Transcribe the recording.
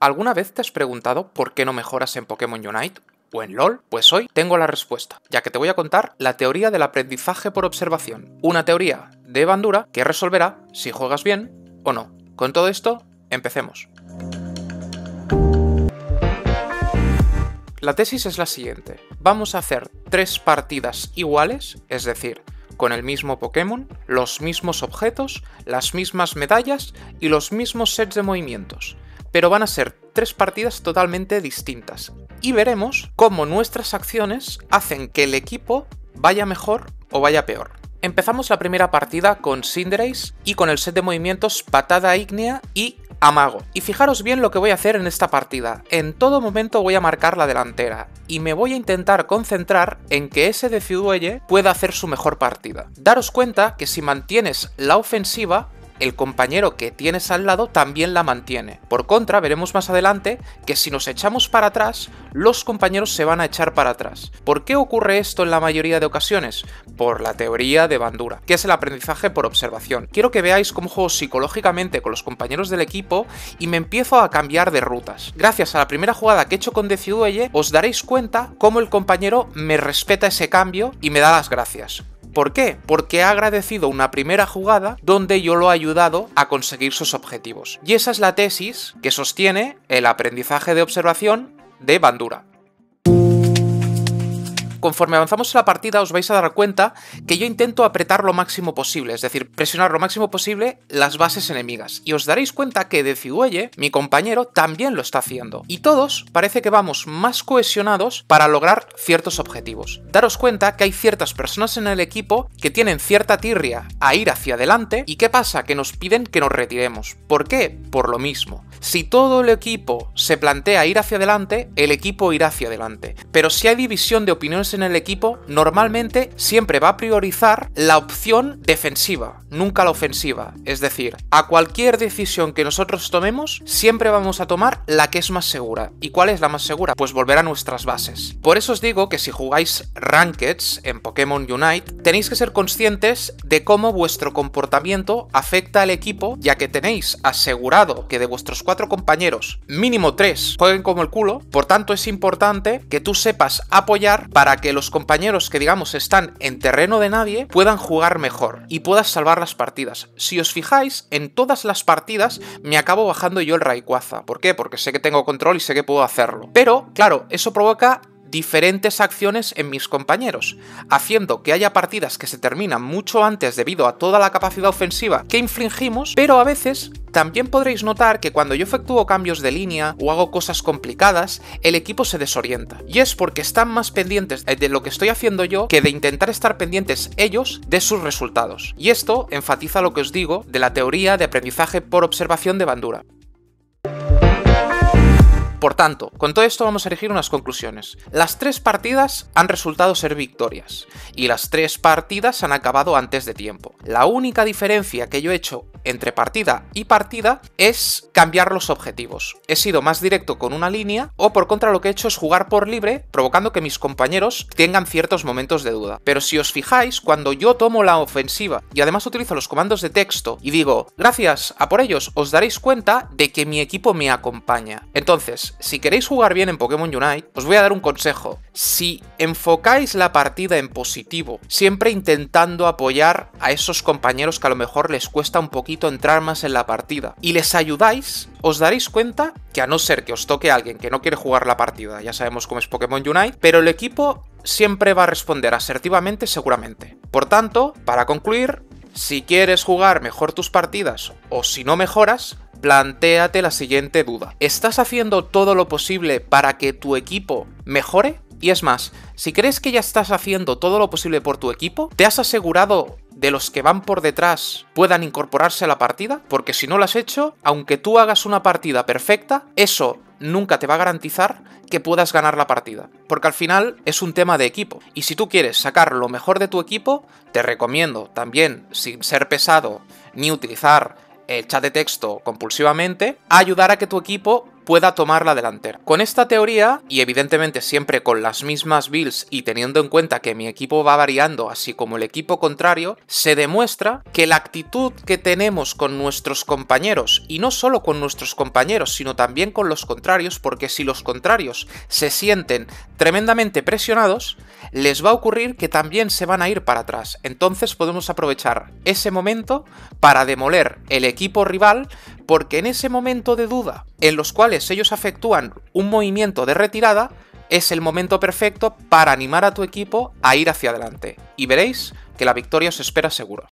¿Alguna vez te has preguntado por qué no mejoras en Pokémon Unite? ¿O en LOL? Pues hoy tengo la respuesta, ya que te voy a contar la teoría del aprendizaje por observación. Una teoría de Bandura que resolverá si juegas bien o no. Con todo esto, empecemos. La tesis es la siguiente. Vamos a hacer tres partidas iguales, es decir, con el mismo Pokémon, los mismos objetos, las mismas medallas y los mismos sets de movimientos pero van a ser tres partidas totalmente distintas. Y veremos cómo nuestras acciones hacen que el equipo vaya mejor o vaya peor. Empezamos la primera partida con Cinderace y con el set de movimientos Patada Ígnea y Amago. Y fijaros bien lo que voy a hacer en esta partida. En todo momento voy a marcar la delantera y me voy a intentar concentrar en que ese Decidueye pueda hacer su mejor partida. Daros cuenta que si mantienes la ofensiva el compañero que tienes al lado también la mantiene. Por contra, veremos más adelante que si nos echamos para atrás, los compañeros se van a echar para atrás. ¿Por qué ocurre esto en la mayoría de ocasiones? Por la teoría de Bandura, que es el aprendizaje por observación. Quiero que veáis cómo juego psicológicamente con los compañeros del equipo y me empiezo a cambiar de rutas. Gracias a la primera jugada que he hecho con Decidueye, os daréis cuenta cómo el compañero me respeta ese cambio y me da las gracias. ¿Por qué? Porque ha agradecido una primera jugada donde yo lo he ayudado a conseguir sus objetivos. Y esa es la tesis que sostiene el aprendizaje de observación de Bandura conforme avanzamos en la partida os vais a dar cuenta que yo intento apretar lo máximo posible, es decir, presionar lo máximo posible las bases enemigas. Y os daréis cuenta que Decidueye, mi compañero, también lo está haciendo. Y todos parece que vamos más cohesionados para lograr ciertos objetivos. Daros cuenta que hay ciertas personas en el equipo que tienen cierta tirria a ir hacia adelante y ¿qué pasa? Que nos piden que nos retiremos. ¿Por qué? Por lo mismo. Si todo el equipo se plantea ir hacia adelante, el equipo irá hacia adelante. Pero si hay división de opiniones en el equipo, normalmente siempre va a priorizar la opción defensiva, nunca la ofensiva. Es decir, a cualquier decisión que nosotros tomemos, siempre vamos a tomar la que es más segura. ¿Y cuál es la más segura? Pues volver a nuestras bases. Por eso os digo que si jugáis Rankeds en Pokémon Unite, tenéis que ser conscientes de cómo vuestro comportamiento afecta al equipo, ya que tenéis asegurado que de vuestros cuatro compañeros, mínimo tres, jueguen como el culo, por tanto es importante que tú sepas apoyar para que los compañeros que digamos están en terreno de nadie puedan jugar mejor y puedas salvar las partidas. Si os fijáis, en todas las partidas me acabo bajando yo el Rayquaza. ¿Por qué? Porque sé que tengo control y sé que puedo hacerlo. Pero, claro, eso provoca diferentes acciones en mis compañeros, haciendo que haya partidas que se terminan mucho antes debido a toda la capacidad ofensiva que infligimos, pero a veces también podréis notar que cuando yo efectúo cambios de línea o hago cosas complicadas, el equipo se desorienta. Y es porque están más pendientes de lo que estoy haciendo yo que de intentar estar pendientes ellos de sus resultados. Y esto enfatiza lo que os digo de la teoría de aprendizaje por observación de Bandura. Por tanto, con todo esto vamos a elegir unas conclusiones. Las tres partidas han resultado ser victorias, y las tres partidas han acabado antes de tiempo. La única diferencia que yo he hecho entre partida y partida es cambiar los objetivos. He sido más directo con una línea, o por contra lo que he hecho es jugar por libre, provocando que mis compañeros tengan ciertos momentos de duda. Pero si os fijáis, cuando yo tomo la ofensiva y además utilizo los comandos de texto y digo, gracias a por ellos, os daréis cuenta de que mi equipo me acompaña. Entonces, si queréis jugar bien en Pokémon Unite, os voy a dar un consejo. Si enfocáis la partida en positivo, siempre intentando apoyar a esos compañeros que a lo mejor les cuesta un poquito entrar más en la partida, y les ayudáis, os daréis cuenta que a no ser que os toque alguien que no quiere jugar la partida, ya sabemos cómo es Pokémon Unite, pero el equipo siempre va a responder asertivamente seguramente. Por tanto, para concluir, si quieres jugar mejor tus partidas o si no mejoras, plantéate la siguiente duda. ¿Estás haciendo todo lo posible para que tu equipo mejore? Y es más, si crees que ya estás haciendo todo lo posible por tu equipo, ¿te has asegurado de los que van por detrás puedan incorporarse a la partida? Porque si no lo has hecho, aunque tú hagas una partida perfecta, eso nunca te va a garantizar que puedas ganar la partida. Porque al final es un tema de equipo. Y si tú quieres sacar lo mejor de tu equipo, te recomiendo también, sin ser pesado ni utilizar el chat de texto compulsivamente, ayudar a que tu equipo pueda tomar la delantera. Con esta teoría, y evidentemente siempre con las mismas builds y teniendo en cuenta que mi equipo va variando, así como el equipo contrario, se demuestra que la actitud que tenemos con nuestros compañeros, y no solo con nuestros compañeros, sino también con los contrarios, porque si los contrarios se sienten tremendamente presionados, les va a ocurrir que también se van a ir para atrás. Entonces podemos aprovechar ese momento para demoler el equipo rival porque en ese momento de duda en los cuales ellos efectúan un movimiento de retirada, es el momento perfecto para animar a tu equipo a ir hacia adelante. Y veréis que la victoria os espera seguro.